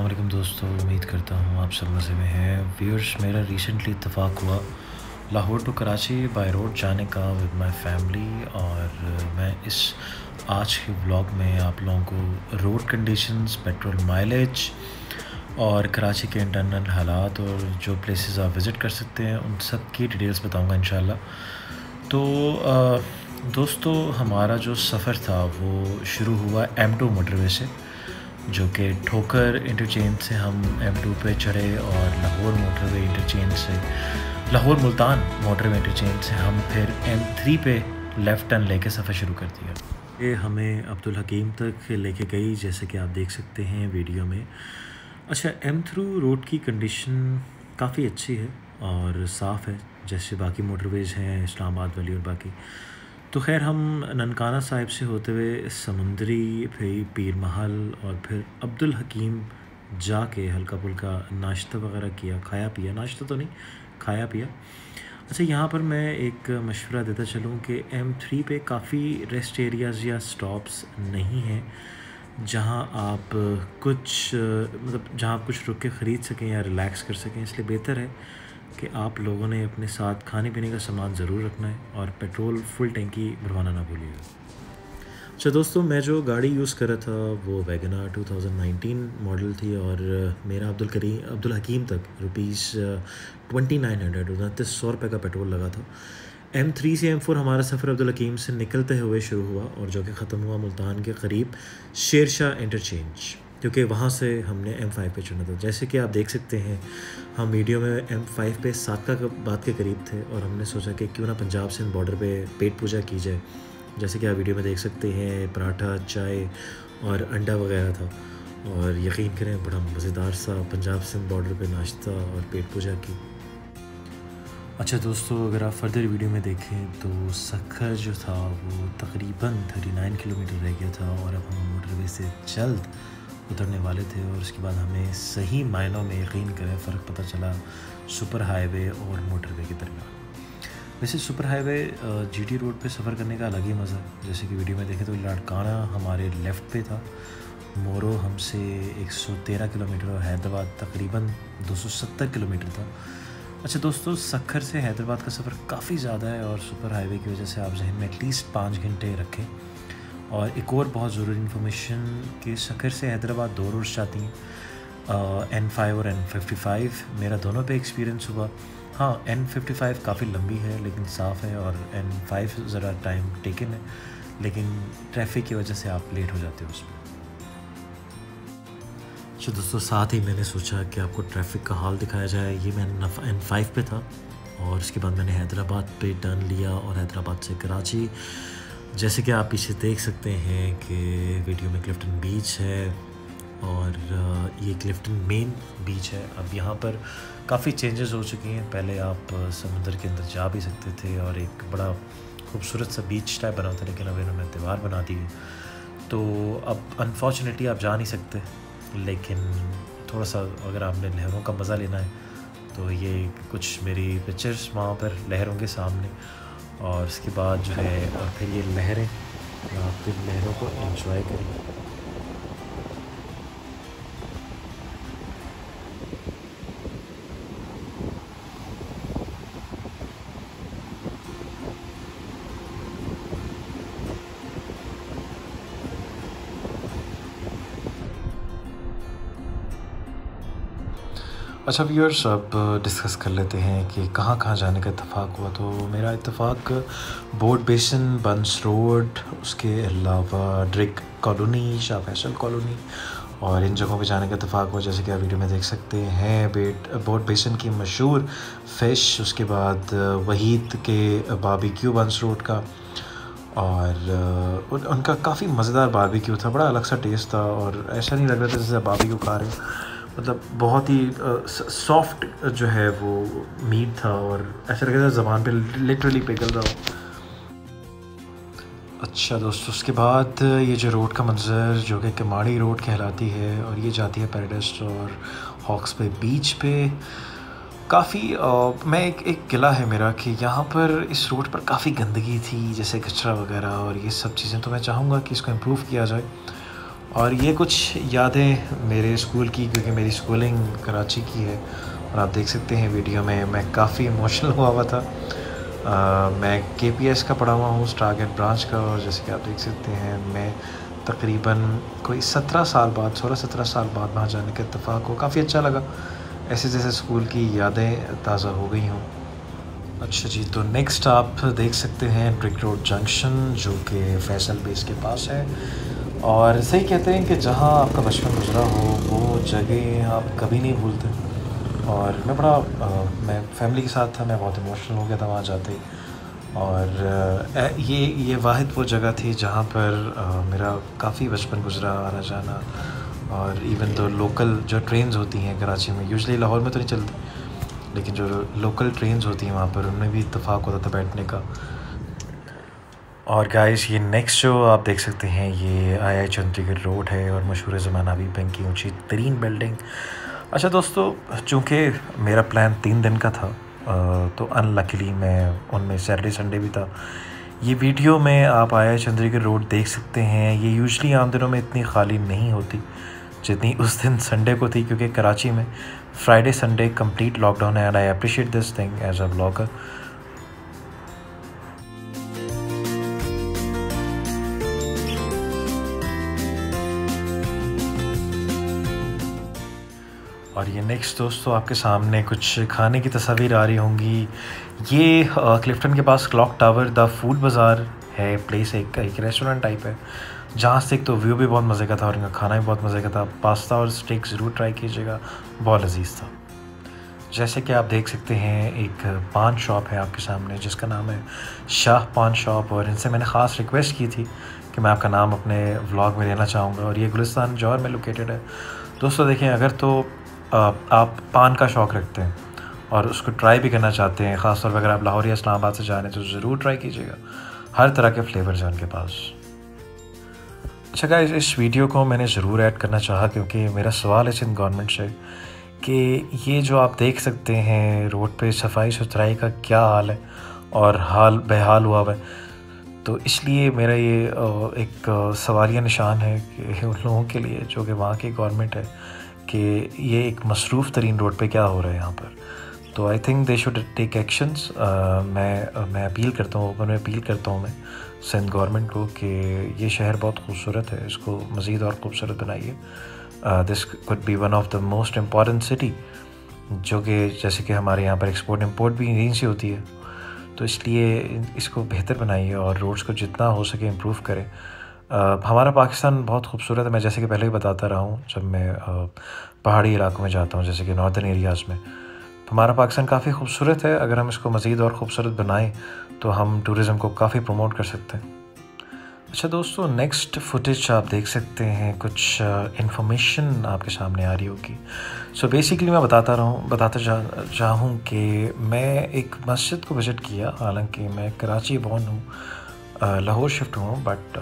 वालेकुम दोस्तों, उम्मीद करता हूँ आप सब मज़े में हैं। व्यूअर्स, मेरा रिसेंटली इत्तेफाक हुआ Lahore to Karachi by road जाने का विद माय फैमिली और मैं इस आज के ब्लॉग में आप लोगों को रोड कंडीशंस पेट्रोल माइलेज और कराची के इंटरनल हालात और जो प्लेसेस आप विज़िट कर सकते हैं, उन सब की डिटेल्स बताऊँगा इन तो दोस्तों, हमारा जो सफ़र था वो शुरू हुआ एम टू मोटरवे से। जो कि ठोकर इंटरचेंज से हम एम टू पे चढ़े और लाहौर मोटरवे इंटरचेंज से, लाहौर मुल्तान मोटरवे इंटरचेंज से हम फिर एम थ्री पे लेफ़्ट टर्न लेके सफ़र शुरू कर दिया। ये हमें अब्दुल हकीम तक लेके गई, जैसे कि आप देख सकते हैं वीडियो में। अच्छा एम थ्रू रोड की कंडीशन काफ़ी अच्छी है और साफ़ है, जैसे बाकी मोटरवेज़ हैं, इस्लामाबाद वाली और बाकी। तो खैर, हम ननकाना साहिब से होते हुए समुंदरी, फिर पीर महल और फिर अब्दुल हकीम जाके हल्का फुल्का नाश्ता वगैरह किया, खाया पिया। नाश्ता तो नहीं, खाया पिया। अच्छा यहाँ पर मैं एक मशवरा देता चलूँ कि एम थ्री पे काफ़ी रेस्ट एरियाज़ या स्टॉप्स नहीं हैं, जहाँ आप कुछ मतलब जहाँ आप कुछ रुक के ख़रीद सकें या रिलैक्स कर सकें, इसलिए बेहतर है कि आप लोगों ने अपने साथ खाने पीने का सामान ज़रूर रखना है और पेट्रोल फुल टैंकी भरवाना ना भूलिएगा। अच्छा दोस्तों, मैं जो गाड़ी यूज़ कर रहा था, वो वैगना 2019 मॉडल थी और मेरा अब्दुल करीम अब्दुल हकीम तक रुपीज़ ट्वेंटी नाइन हंड्रेड, उनतीस सौ रुपये का पेट्रोल लगा था। एम थ्री से एम फोर हमारा सफ़र अब्दुल हकीम से निकलते हुए शुरू हुआ और जो कि ख़त्म हुआ मुल्तान के करीब शेरशाह इंटरचेंज। क्योंकि वहाँ से हमने एम फाइव पे चुना था। जैसे कि आप देख सकते हैं, हम वीडियो में एम फाइव पे सात का बात के करीब थे और हमने सोचा कि क्यों ना पंजाब सिंध बॉर्डर पे पेट पूजा की जाए। जैसे कि आप वीडियो में देख सकते हैं, पराठा, चाय और अंडा वगैरह था। और यकीन करें, बड़ा मज़ेदार सा पंजाब सिंध बॉर्डर पे नाश्ता और पेट पूजा की। अच्छा दोस्तों, अगर आप फर्दर वीडियो में देखें तो सखर जो था वो तकरीबन 39 किलोमीटर रह गया था और अब हम मोटरवे से जल्द उतरने वाले थे और उसके बाद हमें सही मायनों में यकीन करें, फ़र्क पता चला सुपर हाईवे और मोटरवे के दरमियान। वैसे सुपर हाईवे जीटी रोड पे सफ़र करने का अलग ही मज़ा है। जैसे कि वीडियो में देखें तो लाड़काना हमारे लेफ़्ट पे था। मोरो हमसे 113 किलोमीटर और हैदराबाद तकरीबन 270 किलोमीटर था। अच्छा दोस्तों, सखर से हैदराबाद का सफ़र काफ़ी ज़्यादा है और सुपर हाईवे की वजह से आप जहन में एटलीस्ट पाँच घंटे रखें। और एक और बहुत ज़रूरी इन्फॉर्मेशन कि शकर से हैदराबाद दो रोड्स जाती हैं। एन फाइव और एन फिफ्टी फाइव मेरा दोनों पे एक्सपीरियंस हुआ। हाँ एन फिफ्टी फाइव काफ़ी लंबी है, लेकिन साफ़ है और एन फाइव ज़रा टाइम टेकन है, लेकिन ट्रैफ़िक की वजह से आप लेट हो जाते हो उसमें। अच्छा दोस्तों, साथ ही मैंने सोचा कि आपको ट्रैफ़िक का हाल दिखाया जाए। ये मैं एन फाइव पे था और उसके बाद मैंने हैदराबाद पे टर्न लिया और हैदराबाद से कराची। जैसे कि आप पीछे देख सकते हैं कि वीडियो में क्लिफ्टन बीच है और ये क्लिफ्टन मेन बीच है। अब यहाँ पर काफ़ी चेंजेस हो चुकी हैं। पहले आप समुद्र के अंदर जा भी सकते थे और एक बड़ा खूबसूरत सा बीच टाइप बना था, लेकिन अब इन्होंने दीवार बना दी। तो अब अनफॉर्चुनेटली आप जा नहीं सकते, लेकिन थोड़ा सा अगर आपने लहरों का मज़ा लेना है तो ये कुछ मेरी पिक्चर्स वहाँ पर लहरों के सामने। और उसके बाद जो है फिर ये लहरें फिर लहरों को एंजॉय करें अच्छा व्यूअर्स अब डिस्कस कर लेते हैं कि कहाँ कहाँ जाने का इतफ़ाक़ हुआ। तो मेरा इतफ़ाक़ बोट बेसन बंस रोड उसके अलावा ड्रिक कॉलोनी शाह फैसल कॉलोनी और इन जगहों पे जाने का इतफाक़ हुआ। जैसे कि आप वीडियो में देख सकते हैं बेट बोट बेसन की मशहूर फ़िश उसके बाद वहीद के बाबी क्यू बंस रोड का और उन, उनका काफ़ी मज़ेदार बारबी क्यू था। बड़ा अलग सा टेस्ट था और ऐसा नहीं लग रहा था जैसे बारबी क्यू खा रहे मतलब बहुत ही सॉफ्ट जो है वो मीट था और ऐसा लग था ज़बान पे लिटरली पिघल रहा हो। अच्छा दोस्तों, उसके बाद ये जो रोड का मंज़र जो कि कमाड़ी रोड कहलाती है और ये जाती है पैराडाइस और हॉक्स पे बीच पे, काफ़ी मैं एक एक किला है मेरा कि यहाँ पर इस रोड पर काफ़ी गंदगी थी, जैसे कचरा वगैरह और ये सब चीज़ें तो मैं चाहूँगा कि इसको इम्प्रूव किया जाए। और ये कुछ यादें मेरे स्कूल की क्योंकि मेरी स्कूलिंग कराची की है। और आप देख सकते हैं वीडियो में मैं काफ़ी इमोशनल हुआ हुआ था। आ, मैं के पी एस का पढ़ा हुआ हूँ स्टारगेट ब्रांच का और जैसे कि आप देख सकते हैं मैं तकरीबन कोई सत्रह साल बाद सोलह सत्रह साल बाद वहाँ जाने के इतफ़ाक़ को काफ़ी अच्छा लगा। ऐसे जैसे स्कूल की यादें ताज़ा हो गई हों। अच्छा जी तो नेक्स्ट आप देख सकते हैं ब्रिक रोड जंक्शन जो कि फैसल बेस के पास है। और सही कहते हैं कि जहाँ आपका बचपन गुजरा हो वो जगह आप कभी नहीं भूलते। और मैं बड़ा आ, मैं फैमिली के साथ था मैं बहुत इमोशनल हो गया था वहाँ जाते। और ये ये वाहिद वो जगह थी जहाँ पर आ, मेरा काफ़ी बचपन गुजरा आना जाना। और इवन तो लोकल जो ट्रेन होती हैं कराची में यूजली लाहौर में तो नहीं चलती लेकिन जो लोकल ट्रेन्स होती हैं वहाँ पर उनमें भी इतफ़ाक़ होता था बैठने का। और गाइस ये नेक्स्ट जो आप देख सकते हैं, ये आई आई चंडीगढ़ रोड है और मशहूर ज़माना भी बैंक की ऊँची तरीन बिल्डिंग अच्छा दोस्तों, चूँकि मेरा प्लान तीन दिन का था तो अनलकीली मैं उनमें सैटरडे संडे भी था। ये वीडियो में आप आया चंद्रीगढ़ रोड देख सकते हैं, ये यूजली आम दिनों में इतनी खाली नहीं होती, जितनी उस दिन संडे को थी, क्योंकि कराची में फ्राइडे संडे कंप्लीट लॉकडाउन है and I appreciate this thing as a blogger ये नेक्स्ट दोस्तों, आपके सामने कुछ खाने की तस्वीर आ रही होंगी। ये क्लिफ्टन के पास clock tower the food bazaar है। प्लेस एक एक रेस्टोरेंट टाइप है। जहाँ से एक तो व्यू भी बहुत मज़े का था और इनका खाना भी बहुत मज़े का था। पास्ता और स्टेक ज़रूर ट्राई कीजिएगा। बहुत लजीज था। जैसे कि आप देख सकते हैं, एक पान शॉप है आपके सामने, जिसका नाम है शाह पान शॉप और इनसे मैंने ख़ास रिक्वेस्ट की थी कि मैं आपका नाम अपने व्लॉग में लेना चाहूँगा। और ये गुलिस्तान, जौहर में लोकेटेड है। दोस्तों, देखें, अगर तो आप पान का शौक़ रखते हैं और उसको ट्राई भी करना चाहते हैं, ख़ासतौर पर अगर आप लाहौर या इस्लामाबाद से जा रहे हैं तो ज़रूर ट्राई कीजिएगा। हर तरह के फ्लेवर्स हैं उनके पास। अच्छा गाइस इस वीडियो को मैंने ज़रूर ऐड करना चाहा, क्योंकि मेरा सवाल है सिंध गवर्नमेंट से कि ये जो आप देख सकते हैं, रोड पे सफ़ाई सुथराई का क्या हाल है और हाल, बेहाल हुआ है तो इसलिए मेरा ये एक सवालिया निशान है कि उन लोगों के लिए जो कि वहाँ की गवर्नमेंट है कि ये एक मसरूफ़ तरीन रोड पे क्या हो रहा है यहाँ पर। तो I think they should take actions मैं मैं अपील करता हूँ ओपन में अपील करता हूँ मैं सिंध गवर्नमेंट को कि ये शहर बहुत खूबसूरत है, इसको मज़ीद और खूबसूरत बनाइए। This could be one of the most important city जो कि जैसे कि हमारे यहाँ पर एक्सपोर्ट इम्पोर्ट भी यहीं से होती है। तो इसलिए इसको बेहतर बनाइए और रोड्स को जितना हो सके इम्प्रूव करें। हमारा पाकिस्तान बहुत खूबसूरत है। मैं जैसे कि पहले ही बताता रहा हूँ, जब मैं पहाड़ी इलाकों में जाता हूँ, जैसे कि नॉर्दर्न एरियाज़ में हमारा पाकिस्तान काफ़ी खूबसूरत है। अगर हम इसको मज़ीद और ख़ूबसूरत बनाएँ तो हम टूरिज़म को काफ़ी प्रमोट कर सकते हैं। अच्छा दोस्तों नेक्स्ट फुटेज आप देख सकते हैं। कुछ इन्फॉर्मेशन आपके सामने आ रही होगी। सो so बेसिकली मैं बताता रहा बताता जा, चाहूँ कि मैं एक मस्जिद को विज़िट किया। हालाँकि मैं कराची बॉर्न हूँ। लाहौर शिफ्ट हुआ बट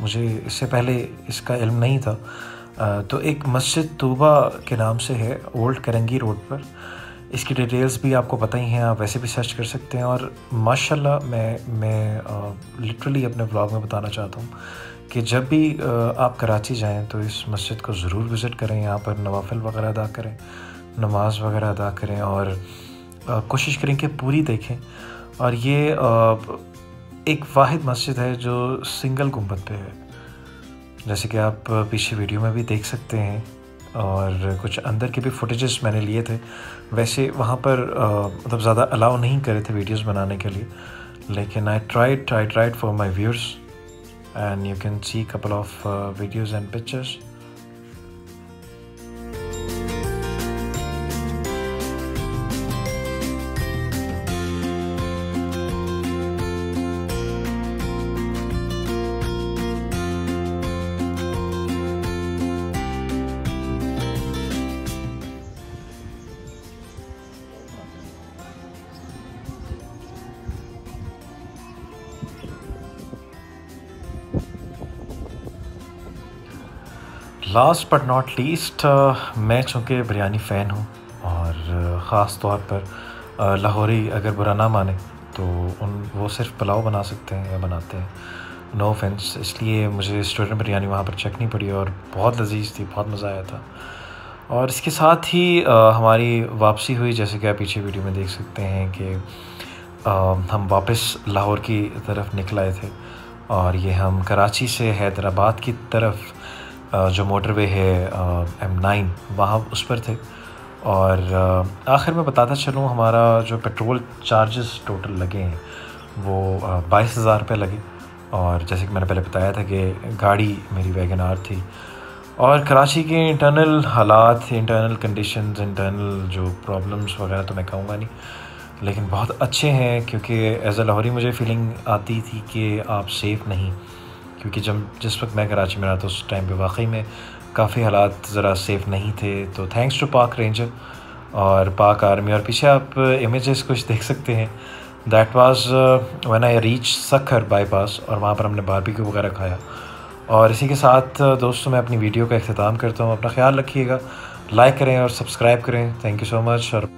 मुझे इससे पहले इसका इल्म नहीं था। तो एक मस्जिद तूबा के नाम से है, ओल्ड करंगी रोड पर। इसकी डिटेल्स भी आपको पता ही हैं, आप वैसे भी सर्च कर सकते हैं। और माशाल्लाह मैं मैं लिटरली अपने ब्लॉग में बताना चाहता हूँ कि जब भी आप कराची जाएँ तो इस मस्जिद को ज़रूर विज़िट करें। यहाँ पर नवाफिल वगैरह अदा करें, नमाज़ वगैरह अदा करें और कोशिश करें कि पूरी देखें। और ये एक वाहिद मस्जिद है जो सिंगल गुंबद पे है। जैसे कि आप पीछे वीडियो में भी देख सकते हैं और कुछ अंदर के भी फुटेजेस मैंने लिए थे। वैसे वहाँ पर मतलब ज़्यादा अलाउ नहीं करे थे वीडियोस बनाने के लिए, लेकिन I tried try tried for my viewers and you can see couple of videos and pictures last but not least मैं चूँकि बिरयानी फ़ैन हूँ और ख़ास तौर पर uh, लाहौरी अगर बुरा ना माने तो उन वो सिर्फ़ पुलाव बना सकते हैं या बनाते हैं। नो ऑफेंस इसलिए मुझे स्टूडेंट बिरयानी वहाँ पर चखनी पड़ी और बहुत लजीज थी बहुत मज़ा आया था। और इसके साथ ही आ, हमारी वापसी हुई जैसे कि आप पीछे वीडियो में देख सकते हैं कि आ, हम वापस लाहौर की तरफ़ निकल आए थे और ये हम कराची से हैदराबाद की तरफ़ जो मोटरवे है एम नाइन वहाँ उस पर थे। और आखिर में बताता चलूँ, हमारा जो पेट्रोल चार्जेस टोटल लगे हैं, वो बाईस हज़ार रुपये लगे। और जैसे कि मैंने पहले बताया था कि गाड़ी मेरी वैगन आर थी। और कराची के इंटरनल हालात इंटरनल कंडीशंस इंटरनल जो प्रॉब्लम्स वगैरह तो मैं कहूँगा नहीं, लेकिन बहुत अच्छे हैं, क्योंकि एज़ अ लाहौरी मुझे फीलिंग आती थी कि आप सेफ़ नहीं। क्योंकि जब, जिस वक्त मैं कराची में रहा था, उस टाइम पे वाकई में काफ़ी हालात ज़रा सेफ़ नहीं थे। तो थैंक्स टू पाक रेंजर और पाक आर्मी और पीछे आप इमेजेस कुछ देख सकते हैं। That was when I reach Sukkur bypass और वहाँ पर हमने बारबेक्यू वगैरह खाया। और इसी के साथ दोस्तों, मैं अपनी वीडियो का अख्ताम करता हूँ। अपना ख्याल रखिएगा। लाइक करें और सब्सक्राइब करें। थैंक यू सो मच और